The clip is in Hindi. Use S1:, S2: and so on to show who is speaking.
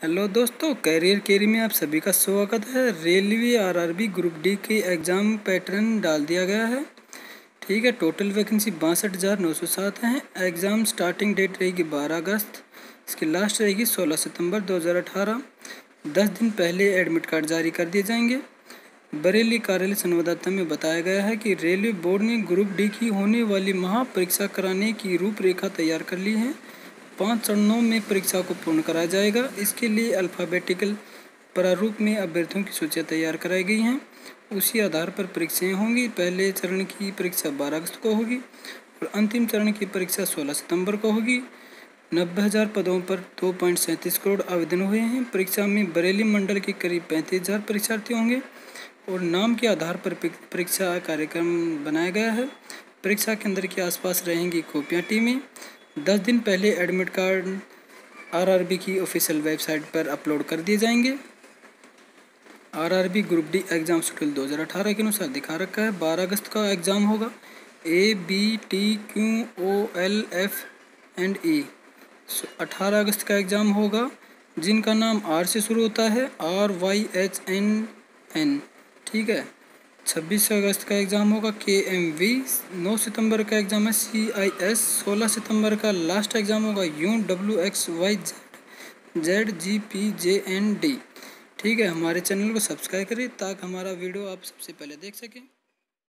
S1: हेलो दोस्तों, कैरियर केरी में आप सभी का स्वागत है। रेलवे आरआरबी ग्रुप डी के एग्ज़ाम पैटर्न डाल दिया गया है। ठीक है, टोटल वैकेंसी बासठ हज़ार नौ सौ सात हैं। एग्ज़ाम स्टार्टिंग डेट रहेगी बारह अगस्त। इसकी लास्ट रहेगी सोलह सितंबर दो हज़ार अठारह। दस दिन पहले एडमिट कार्ड जारी कर दिए जाएँगे। बरेली कार्यालय संवाददाता में बताया गया है कि रेलवे बोर्ड ने ग्रुप डी की होने वाली महापरीक्षा कराने की रूपरेखा तैयार कर ली है। पाँच चरणों में परीक्षा को पूर्ण कराया जाएगा। इसके लिए अल्फ़ाबेटिकल प्रारूप में अभ्यर्थियों की सूचियाँ तैयार कराई गई हैं। उसी आधार पर परीक्षाएँ होंगी। पहले चरण की परीक्षा बारह अगस्त को होगी और अंतिम चरण की परीक्षा सोलह सितंबर को होगी। नब्बे हज़ार पदों पर दो पॉइंट सैंतीस करोड़ आवेदन हुए हैं। परीक्षा में बरेली मंडल के करीब पैंतीस हज़ार परीक्षार्थी होंगे और नाम के आधार पर परीक्षा कार्यक्रम बनाया गया है। परीक्षा केंद्र के आसपास रहेंगी कॉपियाँ टीमें। दस दिन पहले एडमिट कार्ड आरआरबी की ऑफिशियल वेबसाइट पर अपलोड कर दिए जाएँगे। RRB group D exam schedule 2018 के अनुसार दिखा रखा है। 12 अगस्त का एग्ज़ाम होगा। A B T Q O L F and E अठारह अगस्त का एग्ज़ाम होगा, जिनका नाम आर से शुरू होता है। R Y H N N ठीक है? छब्बीस अगस्त का एग्ज़ाम होगा के एम वी नौ सितंबर का एग्ज़ाम है सी आई एस सोलह सितंबर का लास्ट एग्ज़ाम होगा U W X Y Z Z G P J N D ठीक है, हमारे चैनल को सब्सक्राइब करें ताकि हमारा वीडियो आप सबसे पहले देख सकें।